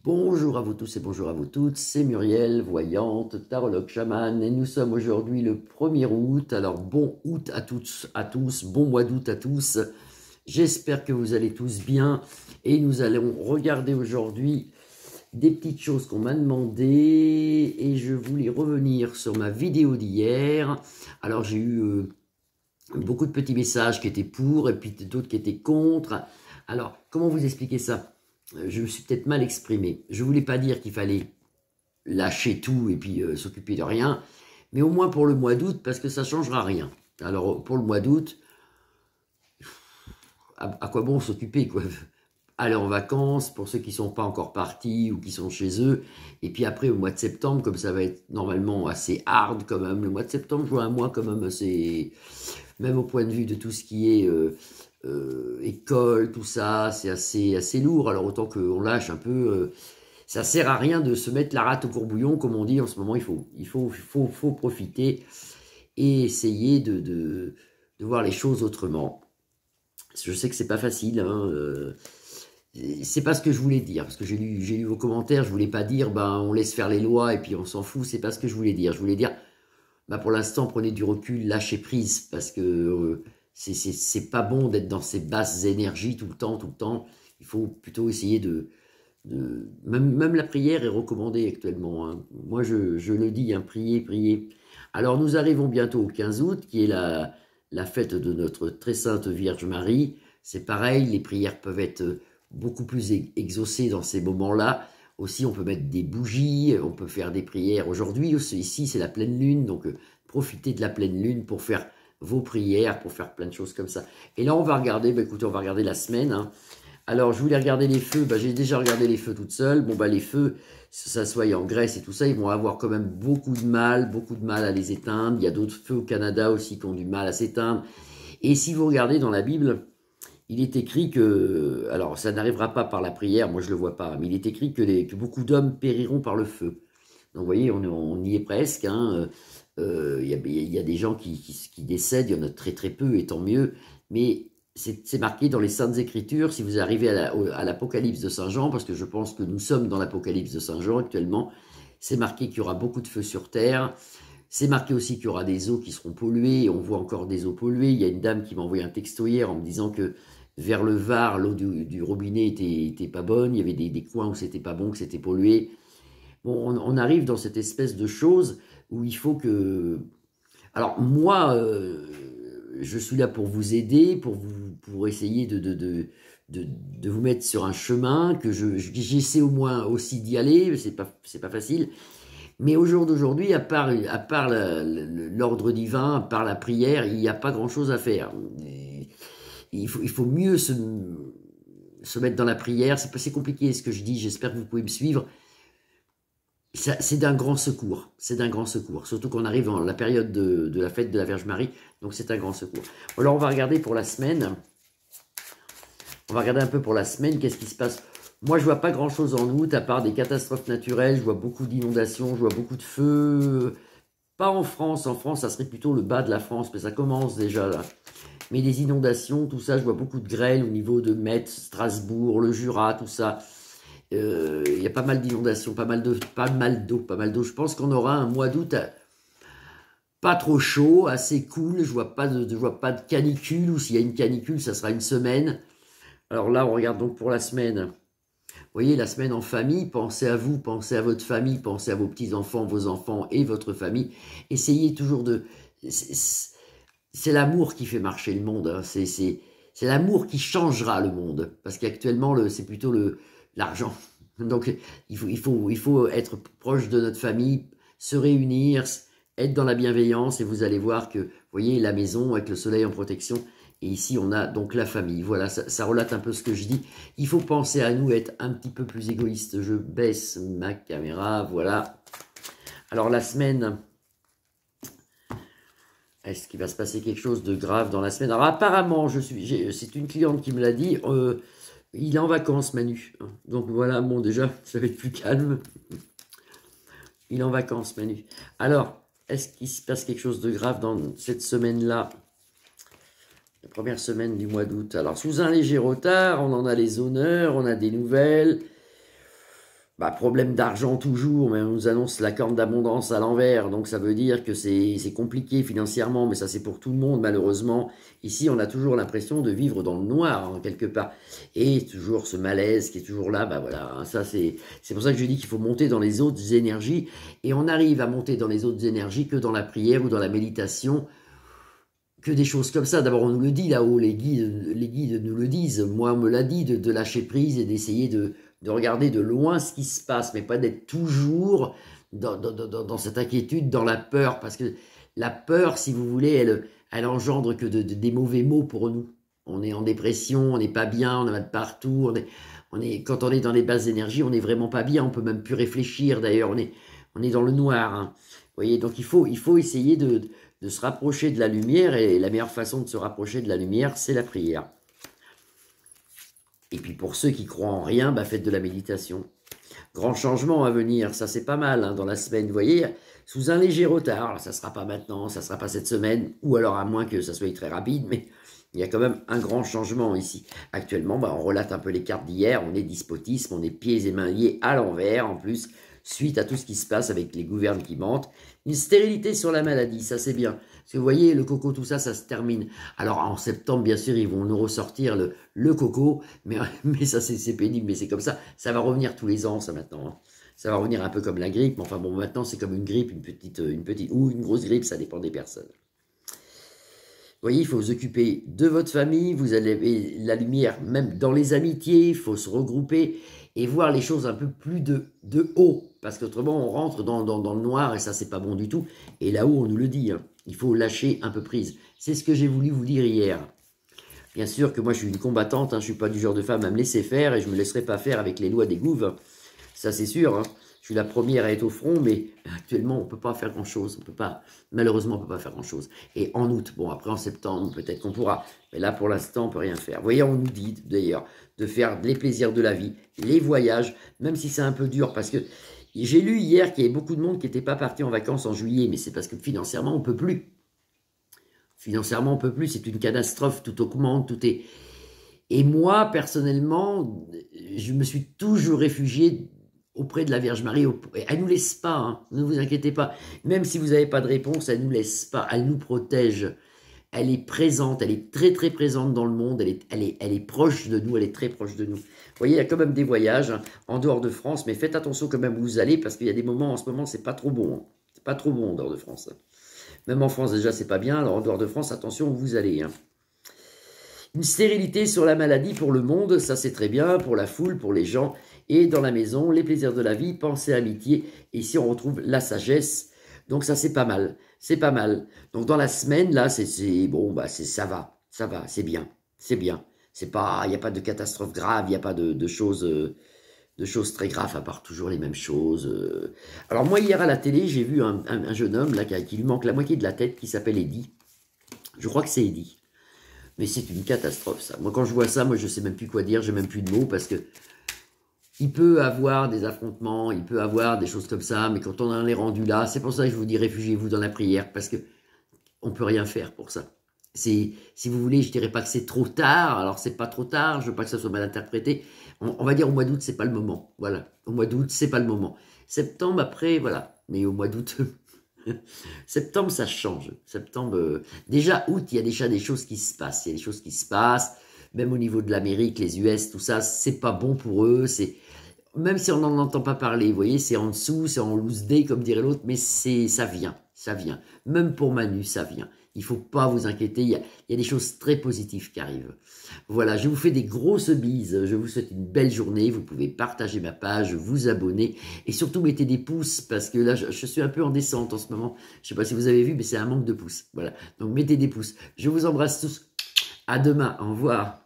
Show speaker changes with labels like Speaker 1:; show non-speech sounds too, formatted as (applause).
Speaker 1: Bonjour à vous tous et bonjour à vous toutes, c'est Muriel, voyante, tarologue chaman, et nous sommes aujourd'hui le 1er août, alors bon août à tous, à tous, bon mois d'août à tous, j'espère que vous allez tous bien, et nous allons regarder aujourd'hui des petites choses qu'on m'a demandé, et je voulais revenir sur ma vidéo d'hier, alors j'ai eu euh, beaucoup de petits messages qui étaient pour, et puis d'autres qui étaient contre, alors comment vous expliquer ça? Je me suis peut-être mal exprimé. Je voulais pas dire qu'il fallait lâcher tout et puis euh, s'occuper de rien, mais au moins pour le mois d'août, parce que ça changera rien. Alors pour le mois d'août, à, quoi bon s'occuper quoi? Aller en vacances pour ceux qui sont pas encore partis ou qui sont chez eux, et puis après au mois de septembre, comme ça va être normalement assez hard quand même, le mois de septembre, je vois un mois quand même assez, même au point de vue de tout ce qui est euh, euh, école, tout ça, c'est assez, assez lourd. Alors autant qu'on lâche un peu. Euh, ça sert à rien de se mettre la rate au courbouillon, comme on dit en ce moment. Il faut, il faut, faut, faut profiter et essayer de, de, de, voir les choses autrement. Je sais que c'est pas facile. Hein, euh, c'est pas ce que je voulais dire, parce que j'ai lu, vos commentaires. Je voulais pas dire, ben on laisse faire les lois et puis on s'en fout. C'est pas ce que je voulais dire. Je voulais dire, ben, pour l'instant prenez du recul, lâchez prise, parce que c'est pas bon d'être dans ces basses énergies tout le temps, tout le temps. Il faut plutôt essayer de... de même, même, la prière est recommandée actuellement. Hein. Moi, je, je, le dis, hein, priez, priez. Alors, nous arrivons bientôt au 15 août, qui est la, la fête de notre très sainte Vierge Marie. C'est pareil, les prières peuvent être beaucoup plus exaucées dans ces moments-là. Aussi, on peut mettre des bougies, on peut faire des prières. Aujourd'hui, ici, c'est la pleine lune, donc euh, profitez de la pleine lune pour faire vos prières, pour faire plein de choses comme ça. Et là, on va regarder, bah, écoutez, on va regarder la semaine. Hein. Alors, je voulais regarder les feux, bah, j'ai déjà regardé les feux toute seule. Bon, bah, les feux, ça soit en Grèce et tout ça, ils vont avoir quand même beaucoup de mal, beaucoup de mal à les éteindre. Il y a d'autres feux au Canada aussi qui ont du mal à s'éteindre. Et si vous regardez dans la Bible, il est écrit que, alors ça n'arrivera pas par la prière, moi je le vois pas, mais il est écrit que, beaucoup d'hommes périront par le feu. Donc vous voyez, on, y est presque. Hein. Il euh, y, a des gens qui, décèdent, il y en a très très peu, et tant mieux. Mais c'est marqué dans les Saintes Écritures, si vous arrivez à l'Apocalypse de Saint Jean, parce que je pense que nous sommes dans l'Apocalypse de Saint Jean actuellement, c'est marqué qu'il y aura beaucoup de feux sur terre. C'est marqué aussi qu'il y aura des eaux qui seront polluées, on voit encore des eaux polluées. Il y a une dame qui m'a envoyé un texto hier en me disant que vers le Var, l'eau du, robinet était, pas bonne, il y avait des, coins où c'était pas bon, que c'était pollué. On, arrive dans cette espèce de chose où il faut que... Alors moi, euh, je suis là pour vous aider, pour, vous, pour essayer de, vous mettre sur un chemin, que j'essaie au moins aussi d'y aller, c'est pas facile. Mais au jour d'aujourd'hui, à part, l'ordre divin, à part la prière, il n'y a pas grand-chose à faire. Il faut, mieux se, mettre dans la prière. C'est compliqué ce que je dis, j'espère que vous pouvez me suivre c'est d'un grand secours. C'est d'un grand secours. Surtout qu'on arrive dans la période de, la fête de la Vierge Marie. Donc c'est un grand secours. Alors on va regarder pour la semaine. On va regarder un peu pour la semaine. Qu'est-ce qui se passe Moi je vois pas grand chose en août à part des catastrophes naturelles. Je vois beaucoup d'inondations. Je vois beaucoup de feux. Pas en France. En France ça serait plutôt le bas de la France. Mais ça commence déjà là. Mais des inondations, tout ça. Je vois beaucoup de grêles au niveau de Metz, Strasbourg, le Jura, tout ça. Euh, il y a pas mal d'inondations, pas mal de, pas mal d'eau, pas mal d'eau. Je pense qu'on aura un mois d'août euh, pas trop chaud, assez cool. Je vois pas de, je vois pas de canicule ou s'il y a une canicule, ça sera une semaine. Alors là, on regarde donc pour la semaine. Voyez, la semaine en famille, pensez à vous, pensez à votre famille, pensez à vos petits-enfants, vos enfants et votre famille. Essayez toujours de... C'est l'amour qui fait marcher le monde. Hein. C'est l'amour qui changera le monde. Parce qu'actuellement, c'est plutôt l'argent. (laughs) Donc il faut, il, faut, il faut être proche de notre famille, se réunir, être dans la bienveillance et vous allez voir que, vous voyez, la maison avec le soleil en protection, et ici on a donc la famille. Voilà, ça, relate un peu ce que je dis. Il faut penser à nous, être un petit peu plus égoïste. Je baisse ma caméra, voilà. Alors la semaine, est-ce qu'il va se passer quelque chose de grave dans la semaine? Alors apparemment, c'est une cliente qui me l'a dit, euh, il est en vacances, Manu. Donc voilà, bon, déjà, (laughs) ça va être plus calme. Il est en vacances, Manu. Alors, est-ce qu'il se passe quelque chose de grave dans cette semaine-là? La première semaine du mois d'août. Alors, sous un léger retard, on en a les honneurs, on a des nouvelles. bah, problème d'argent toujours, mais on nous annonce la corne d'abondance à l'envers, donc ça veut dire que c'est compliqué financièrement, mais ça c'est pour tout le monde malheureusement. Ici, on a toujours l'impression de vivre dans le noir, en quelque part. Et toujours ce malaise qui est toujours là, bah voilà, hein, ça c'est pour ça que je dis qu'il faut monter dans les autres énergies, et on arrive à monter dans les autres énergies que dans la prière ou dans la méditation, que des choses comme ça. D'abord, on nous le dit là-haut, les guides, les guides nous le disent. Moi, on me l'a dit de lâcher prise et d'essayer de, de regarder de loin ce qui se passe, mais pas d'être toujours dans, cette inquiétude, dans la peur, parce que la peur, si vous voulez, elle, elle engendre que des mauvais mots pour nous. On est en dépression, on n'est pas bien, on a mal partout, on est, on est, quand on est dans les basses énergies, on n'est vraiment pas bien, on peut même plus réfléchir d'ailleurs, on est, on est dans le noir. Hein. Vous voyez, donc il faut, il faut essayer de, de se rapprocher de la lumière, et la meilleure façon de se rapprocher de la lumière, c'est la prière. Et puis pour ceux qui croient en rien, bah faites de la méditation. Grand changement à venir, ça c'est pas mal hein, dans la semaine, vous voyez, sous un léger retard, alors, ça sera pas maintenant, ça sera pas cette semaine, ou alors à moins que ça soit très rapide, mais il y a quand même un grand changement ici. Actuellement, bah, on relate un peu les cartes d'hier, on est despotisme, on est pieds et mains liés à l'envers en plus, suite à tout ce qui se passe avec les gouvernes qui mentent. Une stérilité sur la maladie, ça c'est bien. Parce que vous voyez, le coco, tout ça, ça se termine. Alors en septembre, bien sûr, ils vont nous ressortir le, le coco, mais, (laughs) mais ça c'est pénible, mais c'est comme ça. Ça va revenir tous les ans, ça maintenant. Hein. Ça va revenir un peu comme la grippe, mais enfin bon, maintenant c'est comme une grippe, une petite, une petite ou une grosse grippe, ça dépend des personnes. Vous voyez, il faut vous occuper de votre famille, vous avez la lumière, même dans les amitiés, il faut se regrouper et voir les choses un peu plus de, de haut, parce qu'autrement on rentre dans, dans, le noir et ça c'est pas bon du tout. Et là-haut on nous le dit, hein, il faut lâcher un peu prise. C'est ce que j'ai voulu vous dire hier. Bien sûr que moi je suis une combattante, hein, je suis pas du genre de femme à me laisser faire et je me laisserai pas faire avec les lois des gouves, ça c'est sûr. Hein. Je suis la première à être au front, mais actuellement, on peut pas faire grand-chose. On peut pas, malheureusement, on peut pas faire grand-chose. Et en août, bon, après en septembre, peut-être qu'on pourra. Mais là, pour l'instant, on peut rien faire. Vous voyez, on nous dit, d'ailleurs, de faire les plaisirs de la vie, les voyages, même si c'est un peu dur, parce que j'ai lu hier qu'il y avait beaucoup de monde qui n'était pas parti en vacances en juillet, mais c'est parce que financièrement, on ne peut plus. Financièrement, on ne peut plus. C'est une catastrophe. Tout augmente, tout est... Et moi, personnellement, je me suis toujours réfugié auprès de la Vierge Marie. Elle nous laisse pas, hein, ne vous inquiétez pas. Même si vous n'avez pas de réponse, elle nous laisse pas, elle nous protège. Elle est présente, elle est très très présente dans le monde, elle est, proche de nous, elle est très proche de nous. Vous voyez, il y a quand même des voyages hein, en dehors de France, mais faites attention quand même où vous allez, parce qu'il y a des moments en ce moment, c'est pas trop bon. Hein. C'est pas trop bon en dehors de France. Même en France déjà, c'est pas bien, alors en dehors de France, attention où vous allez. Une stérilité sur la maladie pour le monde, ça c'est très bien, pour la foule, pour les gens. Et dans la maison, les plaisirs de la vie, pensée, amitié. Et ici, on retrouve la sagesse. Donc ça, c'est pas mal. C'est pas mal. Donc dans la semaine, là, c'est bon, bah ça va, ça va, c'est bien, c'est bien. C'est pas, il n'y a pas de catastrophe grave, il n'y a pas de, choses, euh, de choses très graves, à part toujours les mêmes choses. Euh. Alors moi, hier à la télé, j'ai vu un, jeune homme là qui, lui manque la moitié de la tête, qui s'appelle Eddie. Je crois que c'est Eddie. Mais c'est une catastrophe, ça. Moi, quand je vois ça, moi, je sais même plus quoi dire, j'ai même plus de mots, parce que il peut avoir des affrontements, il peut avoir des choses comme ça, mais quand on en est rendu là, c'est pour ça que je vous dis réfugiez-vous dans la prière, parce que on peut rien faire pour ça. Si vous voulez, je dirais pas que c'est trop tard. Alors c'est pas trop tard. Je veux pas que ça soit mal interprété. On, va dire au mois d'août, c'est pas le moment. Voilà, au mois d'août, c'est pas le moment. Septembre après, voilà. Mais au mois d'août, (laughs) septembre, ça change. Septembre, euh, déjà août, il y a déjà des choses qui se passent. Il y a des choses qui se passent. Même au niveau de l'Amérique, les US, tout ça, c'est pas bon pour eux. C'est même si on n'en entend pas parler, vous voyez, c'est en dessous, c'est en loose day, comme dirait l'autre, mais ça vient, ça vient. Même pour Manu, ça vient. Il faut pas vous inquiéter, il y, a, des choses très positives qui arrivent. Voilà, je vous fais des grosses bises, je vous souhaite une belle journée, vous pouvez partager ma page, vous abonner, et surtout mettez des pouces, parce que là, je, suis un peu en descente en ce moment. Je sais pas si vous avez vu, mais c'est un manque de pouces. Voilà, donc mettez des pouces. Je vous embrasse tous. À demain, au revoir.